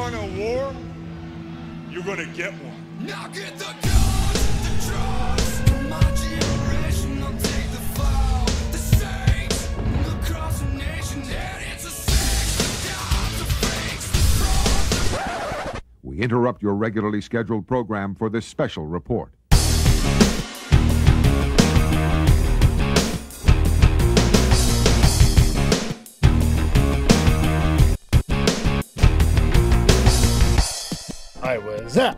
want a war, you're gonna get one. Now get the guns, the drugs, my generation will take the fall. The saints across the nation, and it's a six, the gods, the fakes, the frauds, We interrupt your regularly scheduled program for this special report. I was up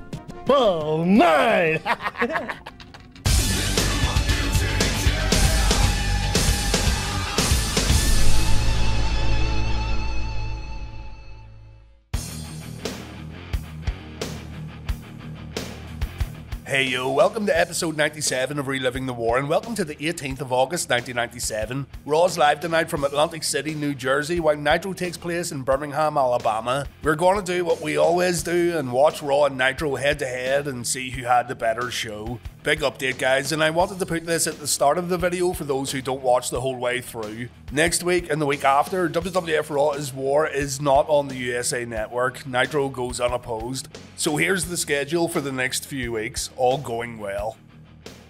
Hey yo, welcome to episode 97 of Reliving the War, and welcome to the 18th of August 1997. Raw's live tonight from Atlantic City, New Jersey, while Nitro takes place in Birmingham, Alabama. We're going to do what we always do and watch Raw and Nitro head to head and see who had the better show. Big update, guys, and I wanted to put this at the start of the video for those who don't watch the whole way through. Next week and the week after, WWF Raw is War is not on the USA Network. Nitro goes unopposed. So here's the schedule for the next few weeks, all going well.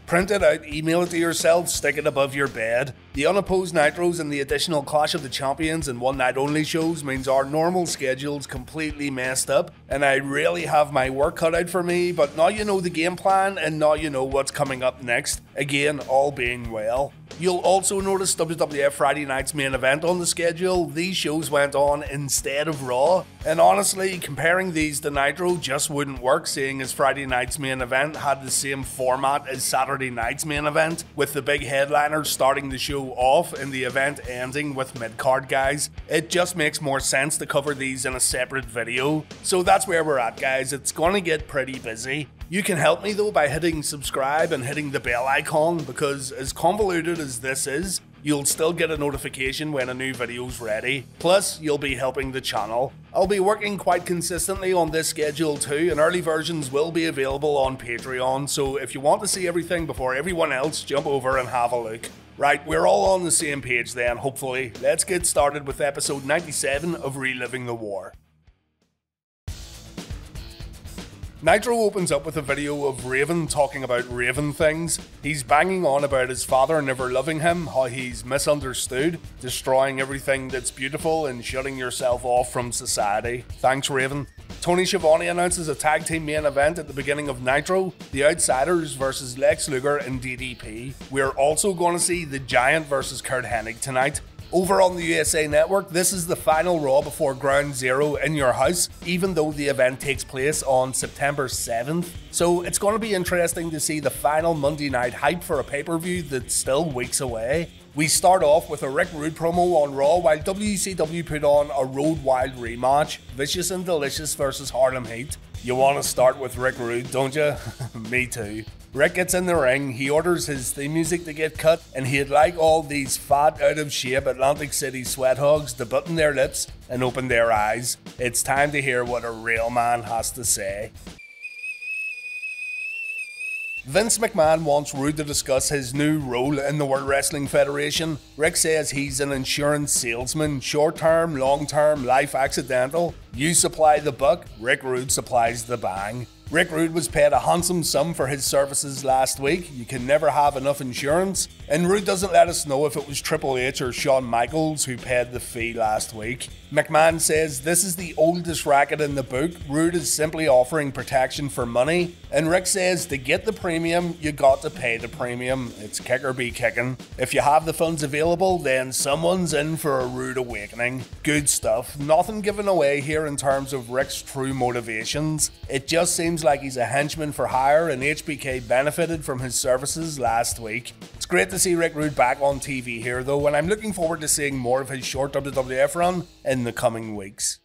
Print it out, email it to yourself, stick it above your bed. The unopposed Nitros and the additional Clash of the Champions and one night only shows means our normal schedule's completely messed up, and I really have my work cut out for me, but now you know the game plan and now you know what's coming up next. Again, all being well. You'll also notice WWF Friday night's main event on the schedule. These shows went on instead of Raw, and honestly, comparing these to Nitro just wouldn't work, seeing as Friday night's main event had the same format as Saturday night's main event, with the big headliners starting the show off and the event ending with mid card guys. It just makes more sense to cover these in a separate video. So that's where we're at, guys. It's gonna get pretty busy. You can help me though by hitting subscribe and hitting the bell icon because, as convoluted as this is, you'll still get a notification when a new video's ready. Plus, you'll be helping the channel. I'll be working quite consistently on this schedule too, and early versions will be available on Patreon, so if you want to see everything before everyone else, jump over and have a look. Right, we're all on the same page then, hopefully. Let's get started with episode 97 of Reliving the War. Nitro opens up with a video of Raven talking about Raven things. He's banging on about his father never loving him, how he's misunderstood, destroying everything that's beautiful, and shutting yourself off from society. Thanks, Raven. Tony Schiavone announces a tag team main event at the beginning of Nitro The Outsiders versus Lex Luger and DDP. We're also going to see The Giant versus Curt Hennig tonight. Over on the USA Network, this is the final Raw before Ground Zero in your house, even though the event takes place on September 7th. So it's going to be interesting to see the final Monday night hype for a pay per view that's still weeks away. We start off with a Rick Rude promo on Raw while WCW put on a Road Wild rematch Vicious and Delicious versus Harlem Heat. You want to start with Rick Rude, don't you? Me too. Rick gets in the ring, he orders his theme music to get cut, and he'd like all these fat, out of shape Atlantic City sweat hogs to button their lips and open their eyes. It's time to hear what a real man has to say. Vince McMahon wants Rude to discuss his new role in the World Wrestling Federation. Rick says he's an insurance salesman, short term, long term, life accidental. You supply the buck, Rick Rude supplies the bang. Rick Rude was paid a handsome sum for his services last week. You can never have enough insurance. And Rude doesn't let us know if it was Triple H or Shawn Michaels who paid the fee last week. McMahon says this is the oldest racket in the book. Rude is simply offering protection for money. And Rick says to get the premium, you got to pay the premium. It's kick or be kicking. If you have the funds available, then someone's in for a rude awakening. Good stuff. Nothing given away here in terms of Rick's true motivations. It just seems like he's a henchman for hire, and HBK benefited from his services last week. It's great to see Rick Rude back on TV here, though, and I'm looking forward to seeing more of his short WWF run in the coming weeks.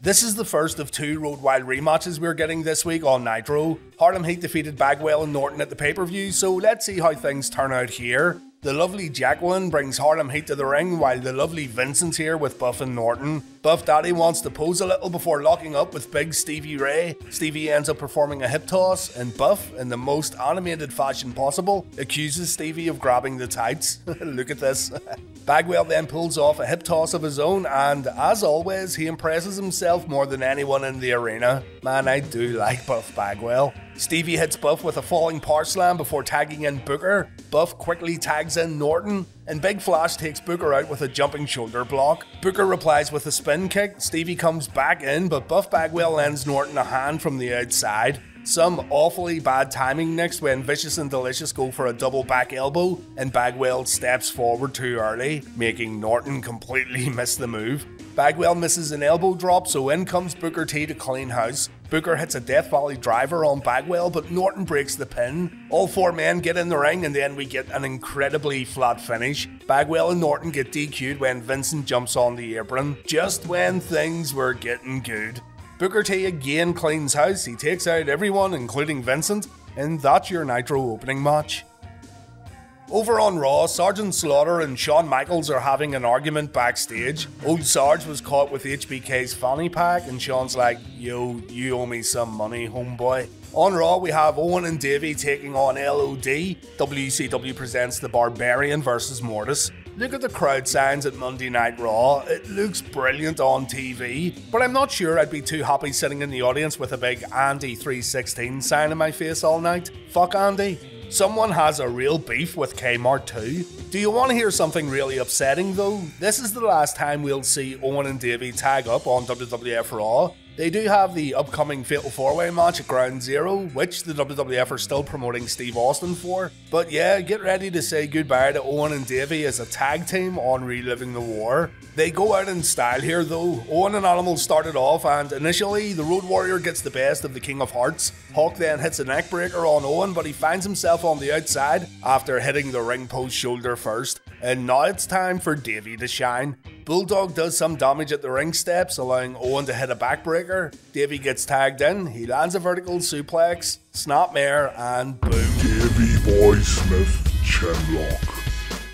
This is the first of two Road Wild rematches we're getting this week on Nitro. Harlem Heat defeated Bagwell and Norton at the pay per view, so let's see how things turn out here. The lovely Jacqueline brings Harlem Heat to the ring while the lovely Vincent's here with Buff and Norton. Buff Daddy wants to pose a little before locking up with big Stevie Ray. Stevie ends up performing a hip toss, and Buff, in the most animated fashion possible, accuses Stevie of grabbing the tights. Look at this. Bagwell then pulls off a hip toss of his own, and as always, he impresses himself more than anyone in the arena. Man, I do like Buff Bagwell. Stevie hits Buff with a falling power slam before tagging in Booker. Buff quickly tags in Norton, and Big Flash takes Booker out with a jumping shoulder block. Booker replies with a spin kick. Stevie comes back in, but Buff Bagwell lends Norton a hand from the outside. Some awfully bad timing next when Vicious and Delicious go for a double back elbow and Bagwell steps forward too early, making Norton completely miss the move. Bagwell misses an elbow drop, so in comes Booker T to clean house. Booker hits a Death Valley driver on Bagwell, but Norton breaks the pin. All four men get in the ring, and then we get an incredibly flat finish. Bagwell and Norton get DQ'd when Vincent jumps on the apron, just when things were getting good. Booker T again cleans house, he takes out everyone, including Vincent, and that's your Nitro opening match. Over on Raw, Sergeant Slaughter and Shawn Michaels are having an argument backstage. Old Sarge was caught with HBK's fanny pack, and Shawn's like, Yo, you owe me some money, homeboy. On Raw, we have Owen and Davey taking on LOD. WCW presents The Barbarian versus Mortis. Look at the crowd signs at Monday Night Raw. It looks brilliant on TV, but I'm not sure I'd be too happy sitting in the audience with a big Andy 316 sign in my face all night. Fuck Andy. Someone has a real beef with Kmart too. Do you want to hear something really upsetting though? This is the last time we'll see Owen and Davey tag up on WWF Raw. They do have the upcoming Fatal 4 Way match at Ground Zero, which the WWF are still promoting Steve Austin for. But yeah, get ready to say goodbye to Owen and Davey as a tag team on Reliving the War. They go out in style here though. Owen and Animal started off, and initially the Road Warrior gets the best of the King of Hearts. Hawk then hits a neckbreaker on Owen, but he finds himself on the outside after hitting the ring post shoulder first. And now it's time for Davey to shine. Bulldog does some damage at the ring steps, allowing Owen to hit a backbreaker. Davey gets tagged in, he lands a vertical suplex, snapmare, and boom. Davy Boy Smith Chinlock.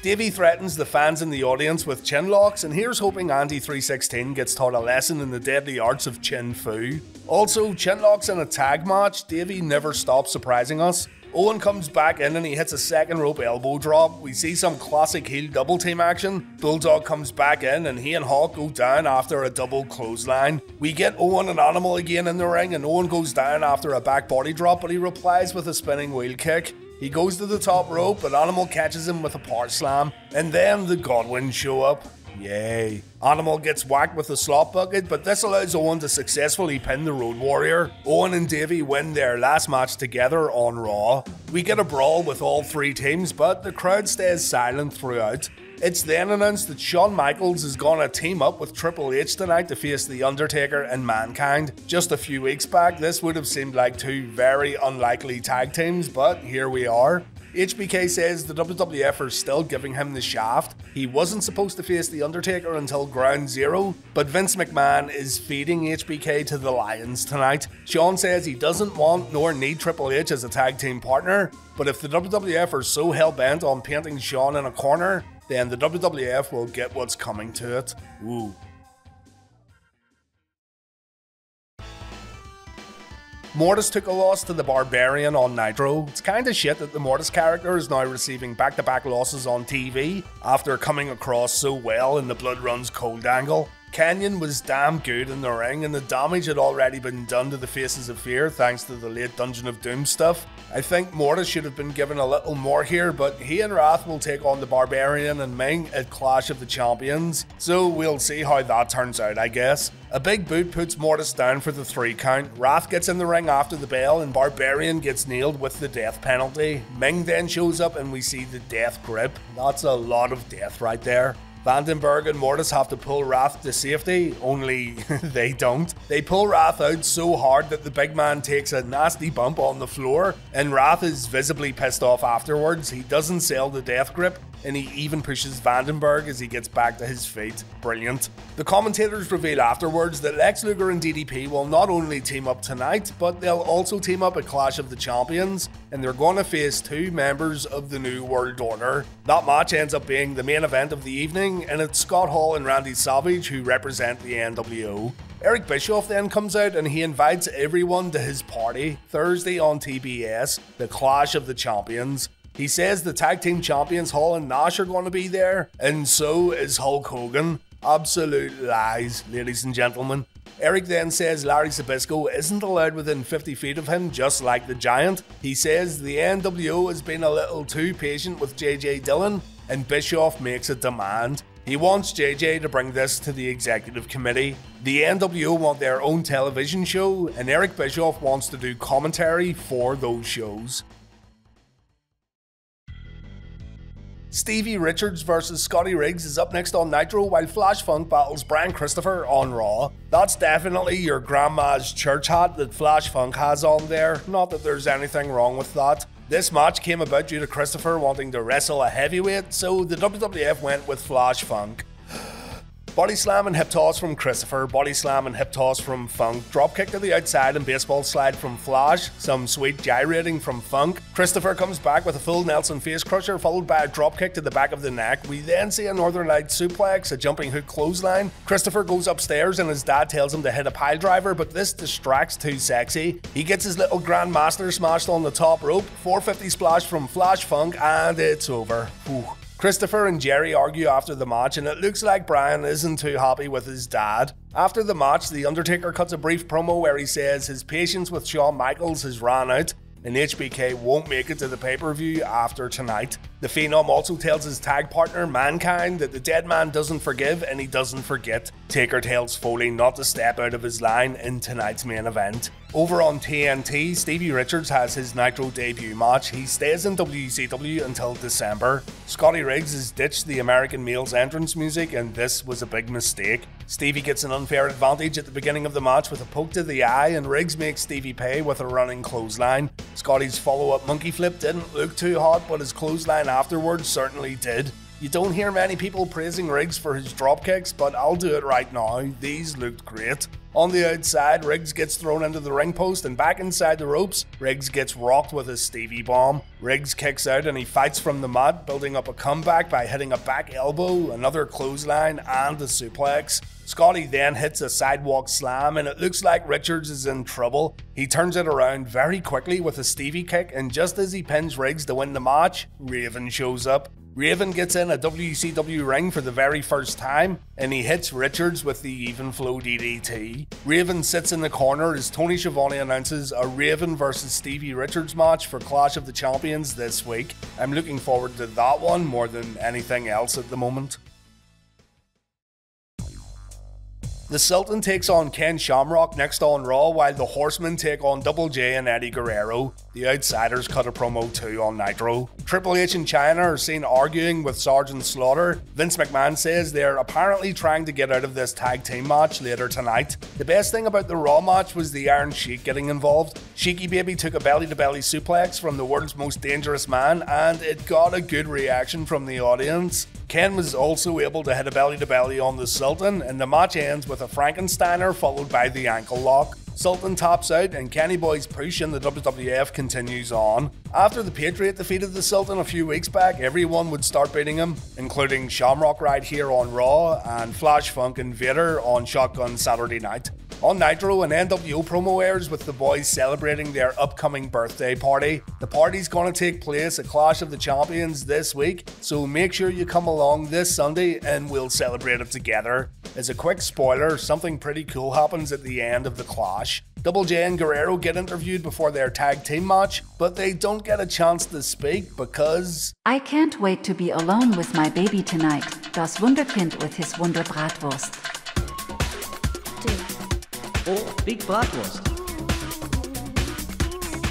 Davey threatens the fans in the audience with chin locks, and here's hoping Andy 316 gets taught a lesson in the deadly arts of chin fu. Also, chin locks in a tag match, Davey never stops surprising us. Owen comes back in and he hits a second rope elbow drop. We see some classic heel double team action. Bulldog comes back in and he and Hawk go down after a double clothesline. We get Owen and Animal again in the ring and Owen goes down after a back body drop, but he replies with a spinning wheel kick. He goes to the top rope, but Animal catches him with a power slam, and then the Godwins show up. Yay. Animal gets whacked with a slop bucket, but this allows Owen to successfully pin the Road Warrior. Owen and Davey win their last match together on Raw. We get a brawl with all three teams, but the crowd stays silent throughout. It's then announced that Shawn Michaels is gonna team up with Triple H tonight to face The Undertaker and Mankind. Just a few weeks back, this would have seemed like two very unlikely tag teams, but here we are. HBK says the WWF are still giving him the shaft. He wasn't supposed to face The Undertaker until Ground Zero, but Vince McMahon is feeding HBK to the Lions tonight. Shawn says he doesn't want nor need Triple H as a tag team partner, but if the WWF are so hell bent on painting Shawn in a corner, then the WWF will get what's coming to it. Ooh. Mortis took a loss to the Barbarian on Nitro. It's kinda shit that the Mortis character is now receiving back to back losses on TV after coming across so well in the Blood Runs Cold angle. Kanyon was damn good in the ring, and the damage had already been done to the Faces of Fear thanks to the late Dungeon of Doom stuff. I think Mortis should have been given a little more here, but he and Wrath will take on the Barbarian and Ming at Clash of the Champions, so we'll see how that turns out, I guess. A big boot puts Mortis down for the three count. Wrath gets in the ring after the bell, and Barbarian gets nailed with the death penalty. Ming then shows up, and we see the death grip. That's a lot of death right there. Vandenberg and Mortis have to pull Wrath to safety, only they don't. They pull Wrath out so hard that the big man takes a nasty bump on the floor, and Wrath is visibly pissed off afterwards. He doesn't sell the death grip. And he even pushes Vandenberg as he gets back to his feet. Brilliant. The commentators reveal afterwards that Lex Luger and DDP will not only team up tonight, but they'll also team up at Clash of the Champions, and they're going to face two members of the New World Order. That match ends up being the main event of the evening, and it's Scott Hall and Randy Savage who represent the NWO. Eric Bischoff then comes out and he invites everyone to his party Thursday on TBS, the Clash of the Champions. He says the tag team champions Hall and Nash are going to be there, and so is Hulk Hogan. Absolute lies, ladies and gentlemen. Eric then says Larry Zbyszko isn't allowed within 50 feet of him, just like the Giant. He says the NWO has been a little too patient with JJ Dillon, and Bischoff makes a demand. He wants JJ to bring this to the executive committee. The NWO want their own television show, and Eric Bischoff wants to do commentary for those shows. Stevie Richards versus Scotty Riggs is up next on Nitro while Flash Funk battles Brian Christopher on Raw. That's definitely your grandma's church hat that Flash Funk has on there. Not that there's anything wrong with that. This match came about due to Christopher wanting to wrestle a heavyweight, so the WWF went with Flash Funk. Body slam and hip toss from Christopher, body slam and hip toss from Funk, drop kick to the outside and baseball slide from Flash, some sweet gyrating from Funk. Christopher comes back with a full Nelson face crusher, followed by a drop kick to the back of the neck. We then see a Northern Light suplex, a jumping hook clothesline. Christopher goes upstairs and his dad tells him to hit a pile driver, but this distracts Too Sexy. He gets his little Grandmaster smashed on the top rope, 450 splash from Flash Funk, and it's over. Whew. Christopher and Jerry argue after the match, and it looks like Brian isn't too happy with his dad. After the match, The Undertaker cuts a brief promo where he says his patience with Shawn Michaels has ran out, and HBK won't make it to the pay per view after tonight. The Phenom also tells his tag partner, Mankind, that the dead man doesn't forgive and he doesn't forget. Taker tells Foley not to step out of his line in tonight's main event. Over on TNT, Stevie Richards has his Nitro debut match. He stays in WCW until December. Scotty Riggs has ditched the American Male's entrance music, and this was a big mistake. Stevie gets an unfair advantage at the beginning of the match with a poke to the eye, and Riggs makes Stevie pay with a running clothesline. Scotty's follow up monkey flip didn't look too hot, but his clothesline afterwards certainly did. You don't hear many people praising Riggs for his drop kicks, but I'll do it right now. These looked great. On the outside, Riggs gets thrown into the ring post and back inside the ropes. Riggs gets rocked with a Stevie bomb. Riggs kicks out and he fights from the mat, building up a comeback by hitting a back elbow, another clothesline, and a suplex. Scotty then hits a sidewalk slam, and it looks like Richards is in trouble. He turns it around very quickly with a Stevie kick, and just as he pins Riggs to win the match, Raven shows up. Raven gets in a WCW ring for the very first time, and he hits Richards with the even flow DDT. Raven sits in the corner as Tony Schiavone announces a Raven versus Stevie Richards match for Clash of the Champions this week. I'm looking forward to that one more than anything else at the moment. The Sultan takes on Ken Shamrock next on Raw, while the Horsemen take on Double J and Eddie Guerrero. The Outsiders cut a promo too on Nitro. Triple H and Chyna are seen arguing with Sergeant Slaughter. Vince McMahon says they're apparently trying to get out of this tag team match later tonight. The best thing about the Raw match was the Iron Sheik getting involved. Sheiky Baby took a belly to belly suplex from the world's most dangerous man, and it got a good reaction from the audience. Ken was also able to hit a belly to belly on the Sultan, and the match ends with a Frankensteiner followed by the ankle lock. Sultan tops out, and Kenny Boy's push in the WWF continues on. After the Patriot defeated the Sultan a few weeks back, everyone would start beating him, including Shamrock right here on Raw and Flash Funk and Vader on Shotgun Saturday night. On Nitro, an NWO promo airs with the boys celebrating their upcoming birthday party. The party's going to take place at Clash of the Champions this week, so make sure you come along this Sunday and we'll celebrate it together. As a quick spoiler, something pretty cool happens at the end of the Clash. Double J and Guerrero get interviewed before their tag team match, but they don't get a chance to speak because I can't wait to be alone with my baby tonight. Das Wunderkind with his Wunderbratwurst. Oh, Big Bratwurst.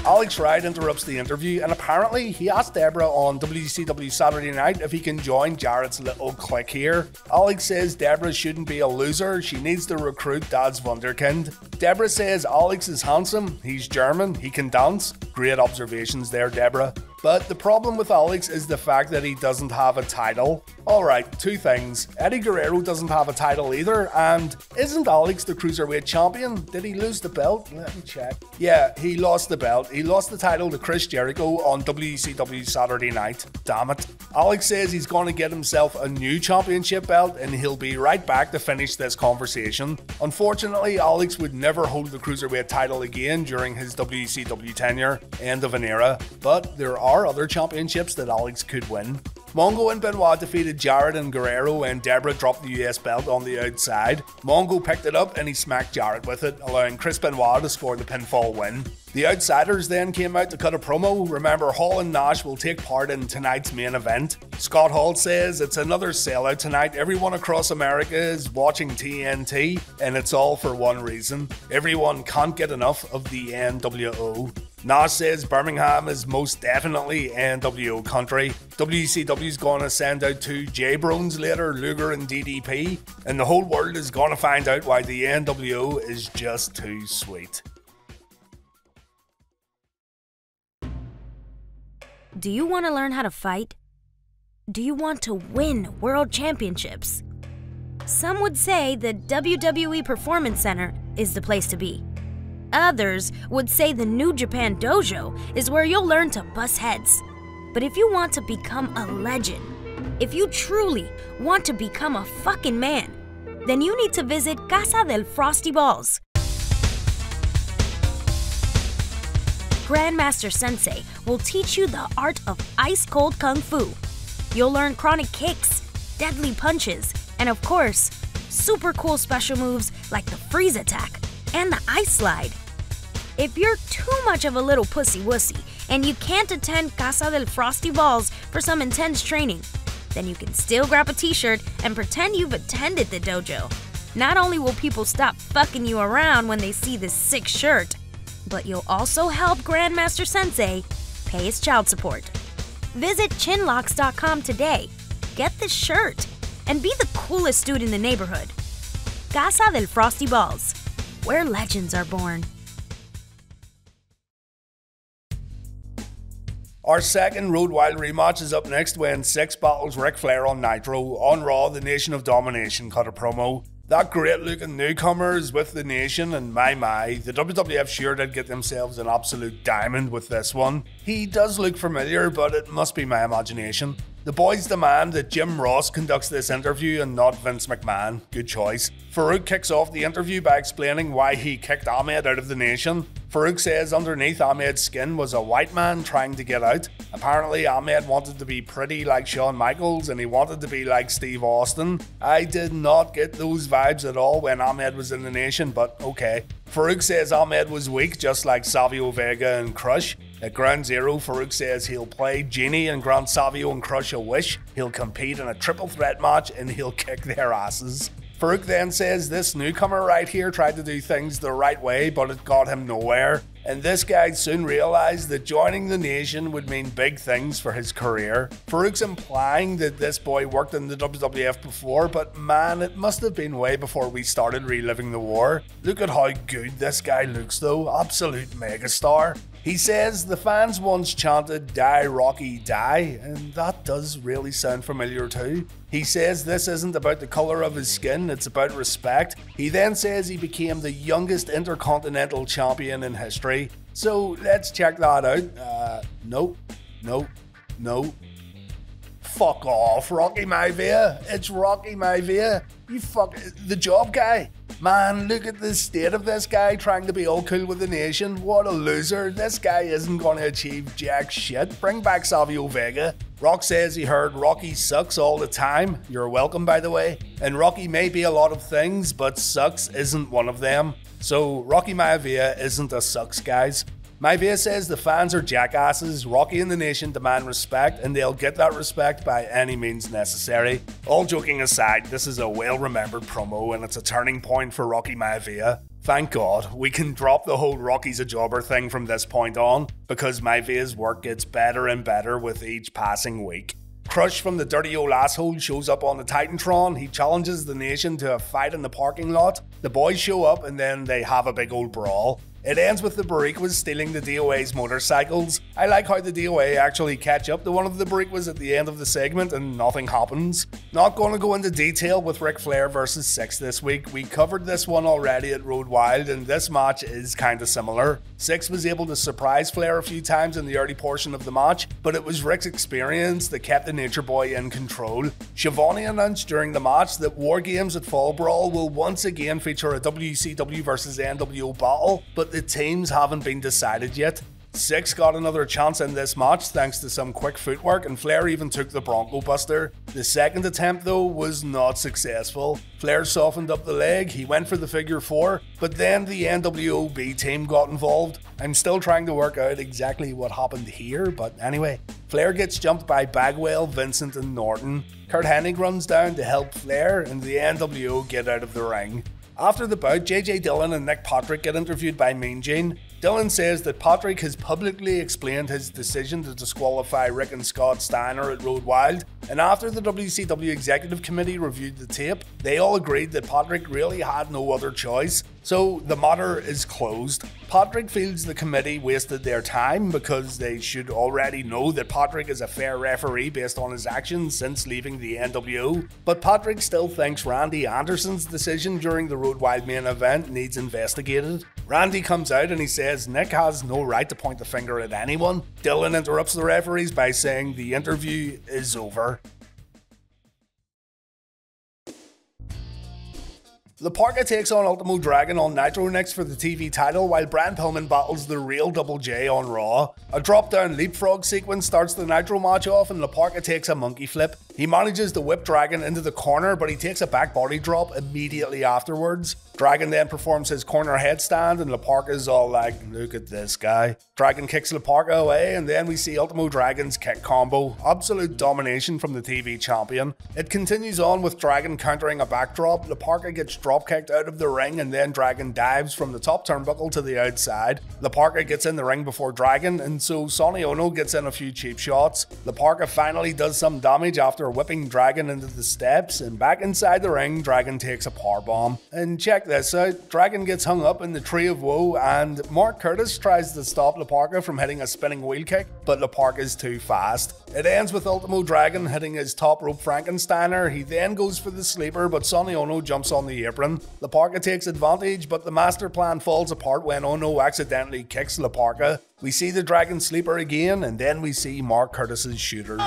Alex Wright interrupts the interview, and apparently he asked Deborah on WCW Saturday night if he can join Jarrett's little clique here. Alex says Deborah shouldn't be a loser, she needs to recruit Das Wunderkind. Deborah says Alex is handsome, he's German, he can dance. Great observations there, Deborah. But the problem with Alex is the fact that he doesn't have a title. Alright, two things. Eddie Guerrero doesn't have a title either, and isn't Alex the Cruiserweight champion? Did he lose the belt? Let me check. Yeah, he lost the belt. He lost the title to Chris Jericho on WCW Saturday night. Damn it. Alex says he's going to get himself a new championship belt and he'll be right back to finish this conversation. Unfortunately, Alex would never hold the Cruiserweight title again during his WCW tenure, end of an era, but there are other championships that Alex could win. Mongo and Benoit defeated Jarrett and Guerrero and Deborah dropped the US belt on the outside. Mongo picked it up and he smacked Jarrett with it, allowing Chris Benoit to score the pinfall win. The Outsiders then came out to cut a promo. Remember, Hall and Nash will take part in tonight's main event. Scott Hall says it's another sellout tonight. Everyone across America is watching TNT, and it's all for one reason. Everyone can't get enough of the NWO. Nash says Birmingham is most definitely NWO country. WCW's gonna send out two J Brones later, Luger and DDP, and the whole world is gonna find out why the NWO is just too sweet. Do you want to learn how to fight? Do you want to win world championships? Some would say the WWE Performance Center is the place to be. Others would say the New Japan Dojo is where you'll learn to bust heads. But if you want to become a legend, if you truly want to become a fucking man, then you need to visit Casa del Frosty Balls. Grandmaster Sensei will teach you the art of ice cold kung fu. You'll learn chronic kicks, deadly punches, and of course, super cool special moves like the freeze attack and the ice slide. If you're too much of a little pussy wussy and you can't attend Casa del Frosty Balls for some intense training, then you can still grab a t shirt and pretend you've attended the dojo. Not only will people stop fucking you around when they see this sick shirt, but you'll also help Grandmaster Sensei pay his child support. Visit chinlocks.com today, get this shirt, and be the coolest dude in the neighborhood. Casa del Frosty Balls, where legends are born. Our second Road Wild rematch is up next when Syxx battles Ric Flair on Nitro. On Raw, the Nation of Domination cut a promo. That great looking newcomer is with the nation, and my my, the WWF sure did get themselves an absolute diamond with this one. He does look familiar, but it must be my imagination. The boys demand that Jim Ross conducts this interview and not Vince McMahon. Good choice. Farouk kicks off the interview by explaining why he kicked Ahmed out of the nation. Farouk says underneath Ahmed's skin was a white man trying to get out. Apparently, Ahmed wanted to be pretty like Shawn Michaels and he wanted to be like Steve Austin. I did not get those vibes at all when Ahmed was in the nation, but okay. Farouk says Ahmed was weak, just like Savio Vega and Crush. At Ground Zero, Farouk says he'll play Genie and grant Savio and Crush a wish. He'll compete in a triple threat match and he'll kick their asses. Farouk then says this newcomer right here tried to do things the right way, but it got him nowhere. And this guy soon realized that joining the nation would mean big things for his career. Farouk's implying that this boy worked in the WWF before, but man, it must have been way before we started reliving the war. Look at how good this guy looks though, absolute megastar. He says the fans once chanted Die Rocky Die, and that does really sound familiar too. He says this isn't about the colour of his skin, it's about respect. He then says he became the youngest intercontinental champion in history. So let's check that out. Uh, nope, nope, nope. Fuck off, Rocky Maivia. It's Rocky Maivia. You fuck the job guy. Man, look at the state of this guy trying to be all cool with the nation. What a loser. This guy isn't going to achieve jack shit. Bring back Savio Vega. Rock says he heard Rocky sucks all the time. You're welcome, by the way. And Rocky may be a lot of things, but sucks isn't one of them. So, Rocky Maivia isn't a sucks, guys. Maivia says the fans are jackasses, Rocky and the Nation demand respect, and they'll get that respect by any means necessary. All joking aside, this is a well remembered promo and it's a turning point for Rocky Maivia. Thank God, we can drop the whole Rocky's a jobber thing from this point on, because Maivia's work gets better and better with each passing week. Crush from the dirty old asshole shows up on the Titantron. He challenges the nation to a fight in the parking lot. The boys show up and then they have a big old brawl. It ends with the Boricuas stealing the DOA's motorcycles. I like how the DOA actually catch up to one of the Boricuas at the end of the segment and nothing happens. Not going to go into detail with Ric Flair versus Syxx this week. We covered this one already at Road Wild, and this match is kind of similar. Syxx was able to surprise Flair a few times in the early portion of the match, but it was Ric's experience that kept the Nature Boy in control. Schiavone announced during the match that War Games at Fall Brawl will once again feature a WCW versus NWO battle, but the teams haven't been decided yet. Syxx got another chance in this match thanks to some quick footwork, and Flair even took the Bronco Buster. The second attempt, though, was not successful. Flair softened up the leg, he went for the figure four, but then the NWO B team got involved. I'm still trying to work out exactly what happened here, but anyway. Flair gets jumped by Bagwell, Vincent, and Norton. Curt Hennig runs down to help Flair, and the NWO get out of the ring. After the bout, JJ Dillon and Nick Patrick get interviewed by Mean Gene. Dillon says that Patrick has publicly explained his decision to disqualify Rick and Scott Steiner at Road Wild, and after the WCW Executive Committee reviewed the tape, they all agreed that Patrick really had no other choice, so the matter is closed. Patrick feels the committee wasted their time because they should already know that Patrick is a fair referee based on his actions since leaving the NWO, but Patrick still thinks Randy Anderson's decision during the Road Wild main event needs investigated. Randy comes out and he says Nick has no right to point the finger at anyone. Dillon interrupts the referees by saying the interview is over. La Parka takes on Ultimo Dragon on Nitro next for the TV title, while Brian Pillman battles the real Double J on Raw. A drop down leapfrog sequence starts the Nitro match off, and La Parka takes a monkey flip. He manages to whip Dragon into the corner, but he takes a back body drop immediately afterwards. Dragon then performs his corner headstand, and La Parka's all like, look at this guy. Dragon kicks La Parka away, and then we see Ultimo Dragon's kick combo. Absolute domination from the TV champion. It continues on with Dragon countering a backdrop. La Parka gets drop kicked out of the ring, and then Dragon dives from the top turnbuckle to the outside. La Parka gets in the ring before Dragon, and so Sonny Ono gets in a few cheap shots. La Parka finally does some damage after whipping Dragon into the steps, and back inside the ring, Dragon takes a power bomb. And check this out Dragon gets hung up in the Tree of Woe, and Mark Curtis tries to stop La Parka from hitting a spinning wheel kick, but La Parka is too fast. It ends with Ultimo Dragon hitting his top rope Frankensteiner. He then goes for the sleeper, but Sonny Ono jumps on the apron. La Parka takes advantage, but the master plan falls apart when Ono accidentally kicks La Parka. We see the Dragon sleeper again, and then we see Mark Curtis's shooters.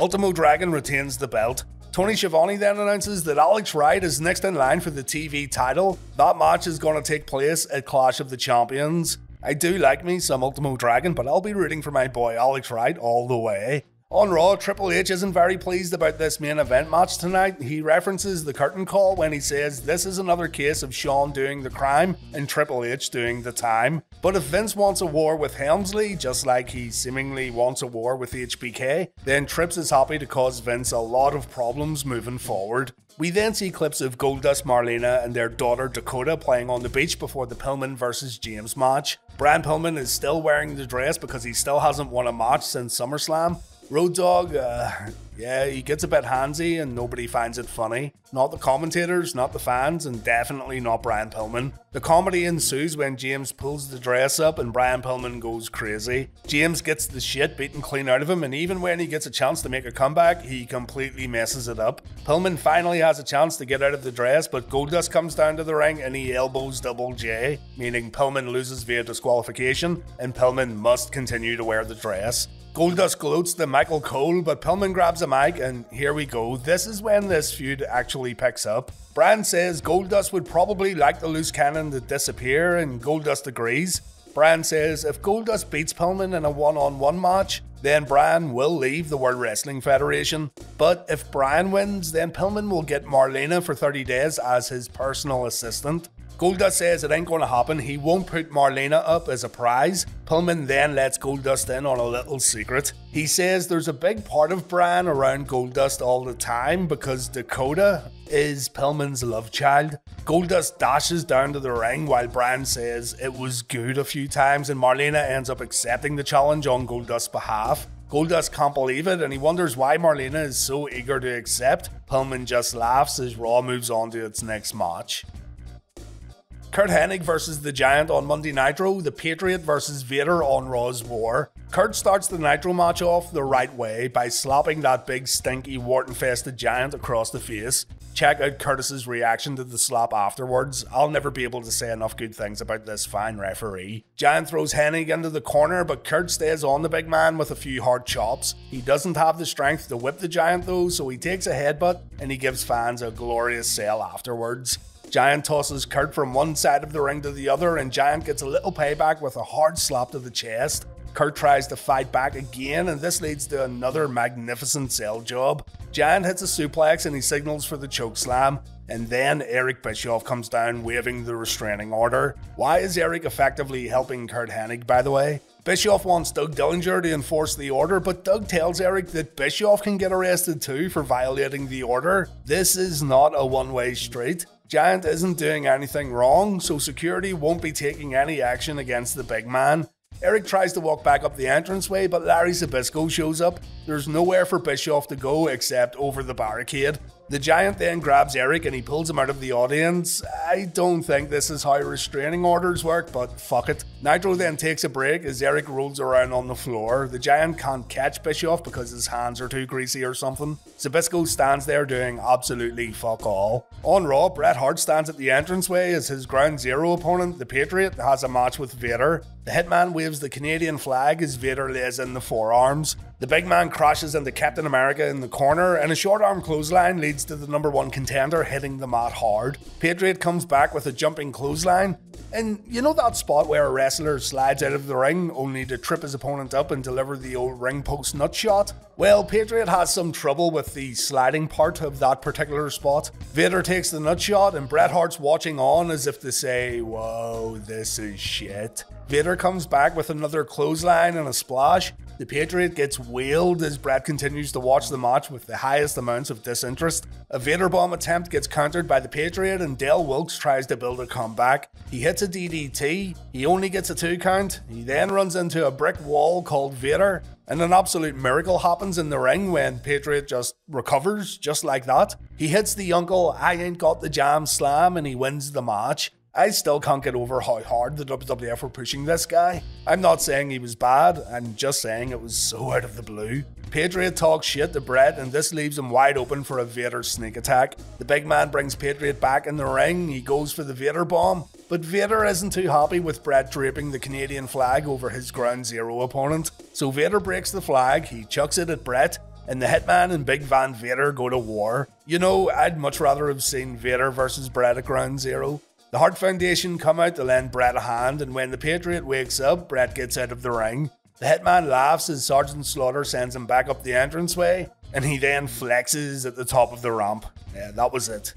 Ultimo Dragon retains the belt. Tony Schiavone then announces that Alex Wright is next in line for the TV title. That match is going to take place at Clash of the Champions. I do like me some Ultimo Dragon, but I'll be rooting for my boy Alex Wright all the way. On Raw, Triple H isn't very pleased about this main event match tonight. He references the curtain call when he says this is another case of Shawn doing the crime and Triple H doing the time. But if Vince wants a war with Helmsley, just like he seemingly wants a war with HBK, then Trips is happy to cause Vince a lot of problems moving forward. We then see clips of Goldust Marlena and their daughter Dakota playing on the beach before the Pillman vs. James match. Brian Pillman is still wearing the dress because he still hasn't won a match since SummerSlam. Road Dog, uh, yeah, he gets a bit handsy and nobody finds it funny. Not the commentators, not the fans, and definitely not Brian Pillman. The comedy ensues when James pulls the dress up and Brian Pillman goes crazy. James gets the shit beaten clean out of him, and even when he gets a chance to make a comeback, he completely messes it up. Pillman finally has a chance to get out of the dress, but Goldust comes down to the ring and he elbows Double J, meaning Pillman loses via disqualification, and Pillman must continue to wear the dress. Goldust gloats to Michael Cole, but Pillman grabs a mic, and here we go. This is when this feud actually picks up. Brand says Goldust would probably like the loose cannon to disappear, and Goldust agrees. Brand says if Goldust beats Pillman in a one on one match, then Brian will leave the World Wrestling Federation. But if Brian wins, then Pillman will get Marlena for 30 days as his personal assistant. Goldust says it ain't to happen. He won't put Marlena up as a prize. Pillman then lets Goldust in on a little secret. He says there's a big part of Brian around Goldust all the time because Dakota is Pillman's love child. Goldust dashes down to the ring while Brian says it was good a few times, and Marlena ends up accepting the challenge on Goldust's behalf. Goldust can't believe it and he wonders why Marlena is so eager to accept. Pillman just laughs as Raw moves on to its next match. Curt Hennig versus the Giant on Monday Nitro, the Patriot versus Vader on Raw's War. Curt starts the Nitro match off the right way by slapping that big stinky wart infested giant across the face. Check out Curtis's reaction to the slap afterwards. I'll never be able to say enough good things about this fine referee. Giant throws Hennig into the corner, but Curt stays on the big man with a few hard chops. He doesn't have the strength to whip the Giant though, so he takes a headbutt and he gives fans a glorious sale afterwards. Giant tosses Curt from one side of the ring to the other, and Giant gets a little payback with a hard slap to the chest. Curt tries to fight back again, and this leads to another magnificent sell job. Giant hits a suplex and he signals for the choke slam, and then Eric Bischoff comes down waving the restraining order. Why is Eric effectively helping Curt Hennig, by the way? Bischoff wants Doug Dillinger to enforce the order, but Doug tells Eric that Bischoff can get arrested too for violating the order. This is not a one way street. Giant isn't doing anything wrong, so security won't be taking any action against the big man. Eric tries to walk back up the entranceway, but Larry Zbyszko shows up. There's nowhere for Bischoff to go except over the barricade. The giant then grabs Eric and he pulls him out of the audience. I don't think this is how restraining orders work, but fuck it. Nitro then takes a break as Eric rolls around on the floor. The giant can't catch Bischoff because his hands are too greasy or something. Zbyszko stands there doing absolutely fuck all. On Raw, Bret Hart stands at the entranceway as his ground zero opponent, the Patriot, has a match with Vader. The Hitman waves the Canadian flag as Vader lays in the forearms. The big man crashes into Captain America in the corner, and a short arm clothesline leads to the number one contender hitting the mat hard. Patriot comes back with a jumping clothesline, and you know that spot where a wrestler slides out of the ring only to trip his opponent up and deliver the old ring post nut shot? Well, Patriot has some trouble with the sliding part of that particular spot. Vader takes the nut shot, and Bret Hart's watching on as if to say, Whoa, this is shit. Vader comes back with another clothesline and a splash. The Patriot gets wailed as Bret continues to watch the match with the highest amounts of disinterest. A Vader bomb attempt gets countered by the Patriot, and Del Wilkes tries to build a comeback. He hits a DDT, he only gets a two count. He then runs into a brick wall called Vader, and an absolute miracle happens in the ring when Patriot just recovers just like that. He hits the uncle, I ain't got the jam slam, and he wins the match. I still can't get over how hard the WWF were pushing this guy. I'm not saying he was bad, I'm just saying it was so out of the blue. Patriot talks shit to Bret, and this leaves him wide open for a Vader sneak attack. The big man brings Patriot back in the ring, he goes for the Vader bomb, but Vader isn't too happy with Bret draping the Canadian flag over his ground zero opponent. So Vader breaks the flag, he chucks it at Bret, and the Hitman and Big Van Vader go to war. You know, I'd much rather have seen Vader versus Bret at ground zero. The Hart Foundation come out to lend Bret a hand, and when the Patriot wakes up, Bret gets out of the ring. The Hitman laughs as Sergeant Slaughter sends him back up the entranceway, and he then flexes at the top of the ramp. Yeah, that was it.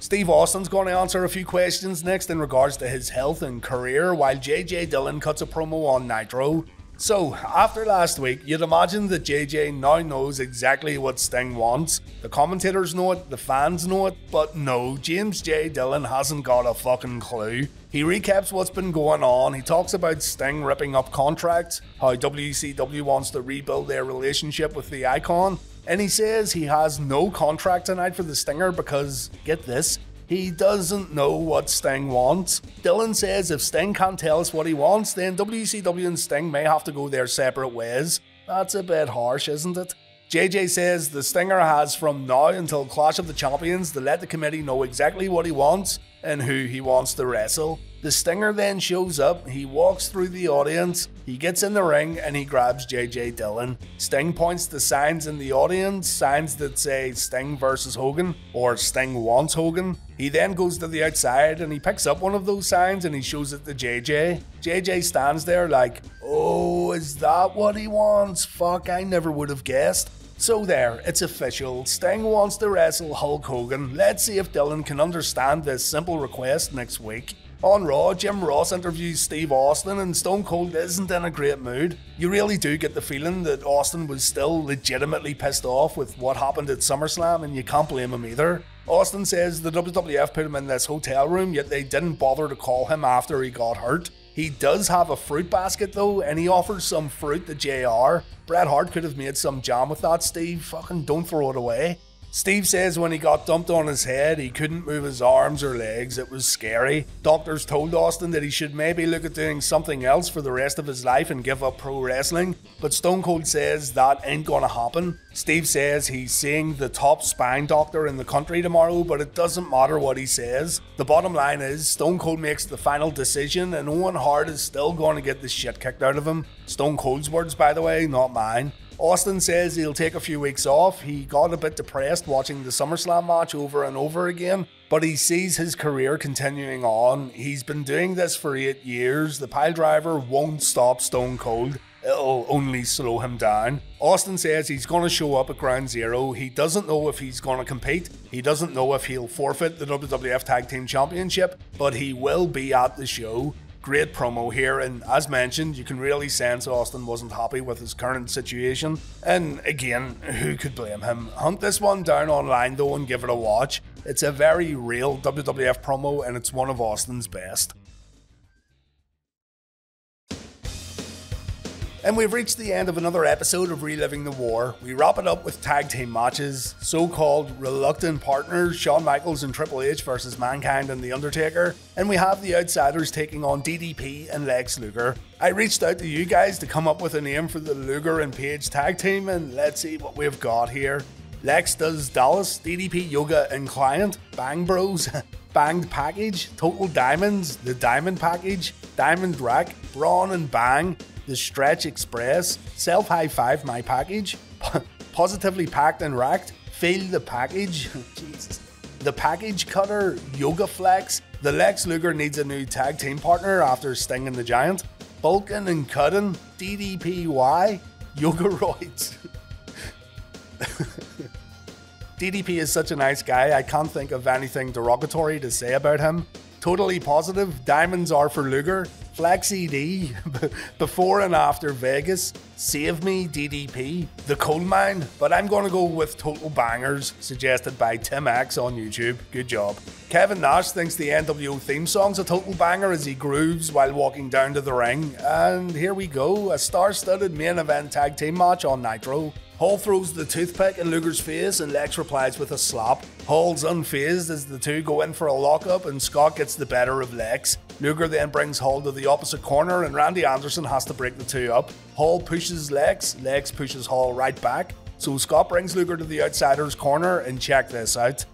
Steve Austin's going to answer a few questions next in regards to his health and career, while JJ Dillon cuts a promo on Nitro. So, after last week, you'd imagine that JJ now knows exactly what Sting wants. The commentators know it, the fans know it, but no, James J. Dillon hasn't got a fucking clue. He recaps what's been going on, he talks about Sting ripping up contracts, how WCW wants to rebuild their relationship with the icon, and he says he has no contract tonight for the Stinger because, get this, he doesn't know what Sting wants. Dillon says if Sting can't tell us what he wants, then WCW and Sting may have to go their separate ways. That's a bit harsh, isn't it? JJ says the Stinger has from now until Clash of the Champions to let the committee know exactly what he wants and who he wants to wrestle. The Stinger then shows up, he walks through the audience, he gets in the ring, and he grabs JJ Dillon. Sting points to signs in the audience, signs that say Sting versus Hogan or Sting wants Hogan. He then goes to the outside and he picks up one of those signs and he shows it to JJ. JJ stands there like, oh, is that what he wants? Fuck, I never would have guessed. So there, it's official. Sting wants to wrestle Hulk Hogan. Let's see if Dillon can understand this simple request next week. On Raw, Jim Ross interviews Steve Austin, and Stone Cold isn't in a great mood. You really do get the feeling that Austin was still legitimately pissed off with what happened at SummerSlam, and you can't blame him either. Austin says the WWF put him in this hotel room, yet they didn't bother to call him after he got hurt. He does have a fruit basket though, and he offers some fruit to JR. Bret Hart could have made some jam with that, Steve. Fucking don't throw it away. Steve says when he got dumped on his head, he couldn't move his arms or legs. It was scary. Doctors told Austin that he should maybe look at doing something else for the rest of his life and give up pro wrestling, but Stone Cold says that ain't gonna happen. Steve says he's seeing the top spine doctor in the country tomorrow, but it doesn't matter what he says. The bottom line is Stone Cold makes the final decision, and Owen Hart is still to get the shit kicked out of him. Stone Cold's words, by the way, not mine. Austin says he'll take a few weeks off. He got a bit depressed watching the SummerSlam match over and over again, but he sees his career continuing on. He's been doing this for eight years. The pile driver won't stop Stone Cold. It'll only slow him down. Austin says he's going to show up at Ground Zero. He doesn't know if he's going to compete. He doesn't know if he'll forfeit the WWF Tag Team Championship, but he will be at the show great promo here, and as mentioned, you can really sense Austin wasn't happy with his current situation. And again, who could blame him? Hunt this one down online though and give it a watch. It's a very real WWF promo, and it's one of Austin's best. And we've reached the end of another episode of Reliving the War. We wrap it up with tag team matches, so called reluctant partners Shawn Michaels and Triple H versus Mankind and The Undertaker, and we have the Outsiders taking on DDP and Lex Luger. I reached out to you guys to come up with a name for the Luger and Page tag team, and let's see what we've got here. Lex does Dallas, DDP Yoga and Client, Bang Bros, Banged Package, Total Diamonds, The Diamond Package, Diamond Rack, Braun and Bang, the Stretch Express, Self High Five My Package, Positively Packed and Racked, Feel the Package, Jesus. The Package Cutter, Yoga Flex, the Lex Luger needs a new tag team partner after stinging the Giant, Bulking and Cutting, DDPY, Yoga Roids. DDP is such a nice guy, I can't think of anything derogatory to say about him. Totally positive, diamonds are for Luger. Flex ED, before and after Vegas, Save Me DDP, The Coal Mine, but I'm going to go with Total Bangers, suggested by Tim X on YouTube. Good job. Kevin Nash thinks the NWO theme song's a total banger as he grooves while walking down to the ring. And here we go, a star-studded main event tag team match on Nitro. Hall throws the toothpick in Luger's face and Lex replies with a slap. Hall's unfazed as the two go in for a lockup and Scott gets the better of Lex. Luger then brings Hall to the opposite corner and Randy Anderson has to break the two up. Hall pushes Lex, Lex pushes Hall right back. So Scott brings Luger to the outsider's corner and check this out.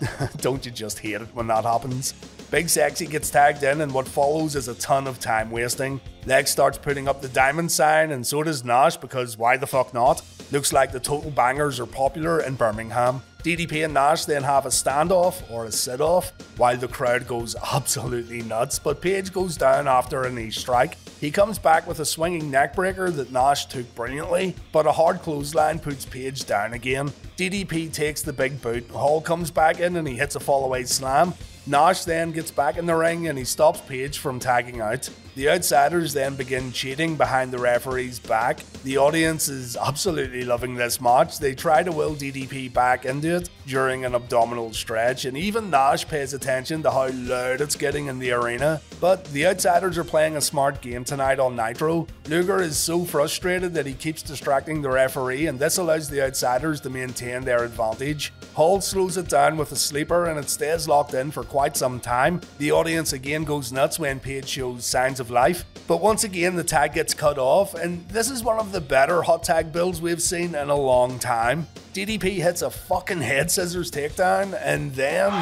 Don't you just hate it when that happens? Big Sexy gets tagged in, and what follows is a ton of time wasting. Lex starts putting up the diamond sign, and so does Nash because why the fuck not? Looks like the total bangers are popular in Birmingham. DDP and Nash then have a standoff or a sit off while the crowd goes absolutely nuts, but Page goes down after a knee strike. He comes back with a swinging neckbreaker that Nash took brilliantly, but a hard clothesline puts Page down again. DDP takes the big boot, Hall comes back in and he hits a fallaway slam. Nash then gets back in the ring and he stops Page from tagging out. The outsiders then begin cheating behind the referee's back. The audience is absolutely loving this match. They try to will DDP back into it during an abdominal stretch, and even Nash pays attention to how loud it's getting in the arena. But the outsiders are playing a smart game tonight on Nitro. Luger is so frustrated that he keeps distracting the referee, and this allows the outsiders to maintain their advantage. Hall slows it down with a sleeper and it stays locked in for quite some time. The audience again goes nuts when Page shows signs of life, but once again the tag gets cut off, and this is one of the better hot tag builds we've seen in a long time. DDP hits a fucking head scissors takedown, and then.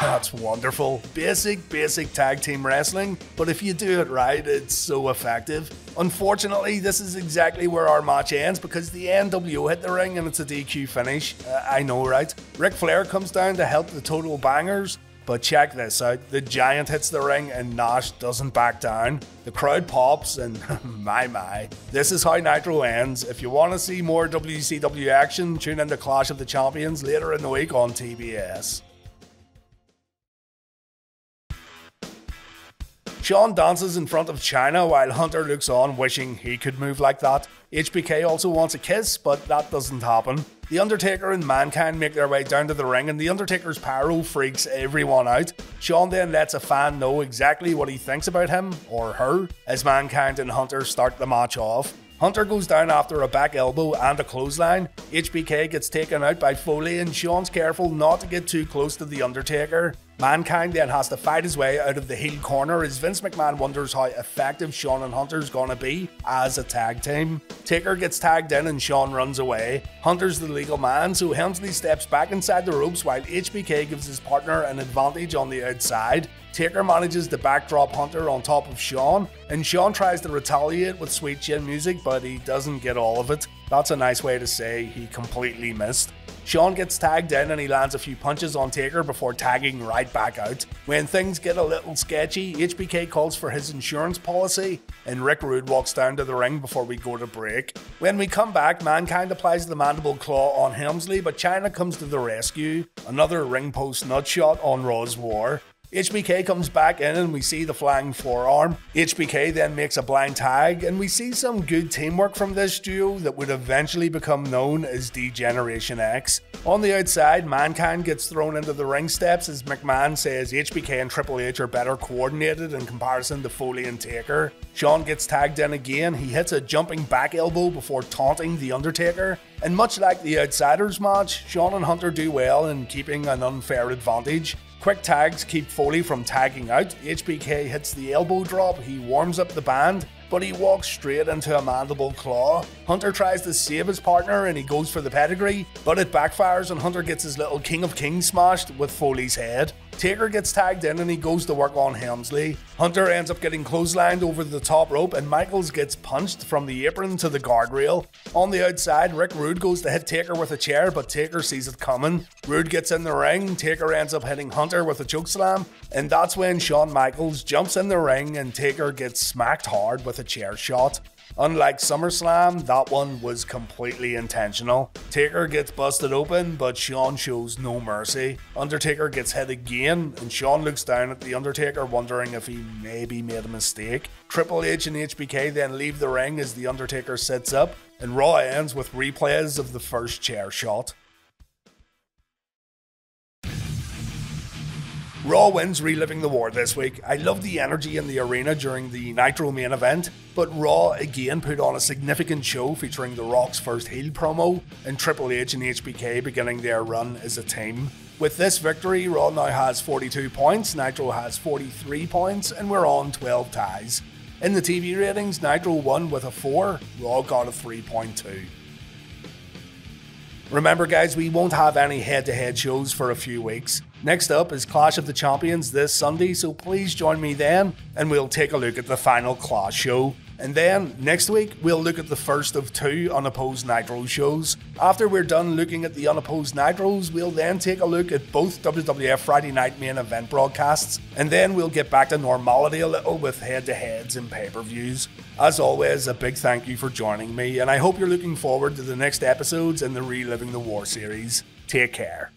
That's wonderful. Basic, basic tag team wrestling, but if you do it right, it's so effective. Unfortunately, this is exactly where our match ends because the NWO hit the ring and it's a DQ finish. Uh, I know, right? Ric Flair comes down to help the total bangers, but check this out the giant hits the ring and Nash doesn't back down. The crowd pops, and my my. This is how Nitro ends. If you want to see more WCW action, tune in to Clash of the Champions later in the week on TBS. Shawn dances in front of Chyna while Hunter looks on, wishing he could move like that. HBK also wants a kiss, but that doesn't happen. The Undertaker and Mankind make their way down to the ring, and The Undertaker's pyro freaks everyone out. Shawn then lets a fan know exactly what he thinks about him, or her, as Mankind and Hunter start the match off. Hunter goes down after a back elbow and a clothesline. HBK gets taken out by Foley, and Shawn's careful not to get too close to The Undertaker. Mankind then has to fight his way out of the heel corner as Vince McMahon wonders how effective Shawn and Hunter's gonna be as a tag team. Taker gets tagged in and Shawn runs away. Hunter's the legal man, so Helmsley steps back inside the ropes while HBK gives his partner an advantage on the outside. Taker manages to backdrop Hunter on top of Shawn, and Shawn tries to retaliate with sweet chin music, but he doesn't get all of it. That's a nice way to say he completely missed. Shawn gets tagged in and he lands a few punches on Taker before tagging right back out. When things get a little sketchy, HBK calls for his insurance policy and Rick Rude walks down to the ring before we go to break. When we come back, Mankind applies the mandible claw on Helmsley, but Chyna comes to the rescue. Another ring post nut shot on Raw's War. HBK comes back in and we see the flying forearm. HBK then makes a blind tag, and we see some good teamwork from this duo that would eventually become known as D-Generation X. On the outside, Mankind gets thrown into the ring steps as McMahon says HBK and Triple H are better coordinated in comparison to Foley and Taker. Shawn gets tagged in again, he hits a jumping back elbow before taunting The Undertaker. And much like the Outsiders match, Shawn and Hunter do well in keeping an unfair advantage. Quick tags keep Foley from tagging out. HBK hits the elbow drop, he warms up the band, but he walks straight into a mandible claw. Hunter tries to save his partner and he goes for the pedigree, but it backfires and Hunter gets his little King of Kings smashed with Foley's head. Taker gets tagged in and he goes to work on Helmsley. Hunter ends up getting clotheslined over the top rope and Michaels gets punched from the apron to the guardrail. On the outside, Rick Rude goes to hit Taker with a chair, but Taker sees it coming. Rude gets in the ring, Taker ends up hitting Hunter with a chokeslam, and that's when Shawn Michaels jumps in the ring and Taker gets smacked hard with a chair shot. Unlike SummerSlam, that one was completely intentional. Taker gets busted open, but Shawn shows no mercy. Undertaker gets hit again, and Shawn looks down at The Undertaker, wondering if he maybe made a mistake. Triple H and HBK then leave the ring as The Undertaker sits up, and Raw ends with replays of the first chair shot. Raw wins Reliving the War this week. I love the energy in the arena during the Nitro main event, but Raw again put on a significant show featuring The Rock's first heel promo and Triple H and HBK beginning their run as a team. With this victory, Raw now has 42 points, Nitro has 43 points, and we're on 12 ties. In the TV ratings, Nitro won with a 4, Raw got a 3.2. Remember, guys, we won't have any head to head shows for a few weeks. Next up is Clash of the Champions this Sunday, so please join me then and we'll take a look at the final Clash show. And then next week, we'll look at the first of two unopposed Nitro shows. After we're done looking at the unopposed Nitros, we'll then take a look at both WWF Friday night main event broadcasts, and then we'll get back to normality a little with head to heads and pay per views. As always, a big thank you for joining me, and I hope you're looking forward to the next episodes in the Reliving the War series. Take care.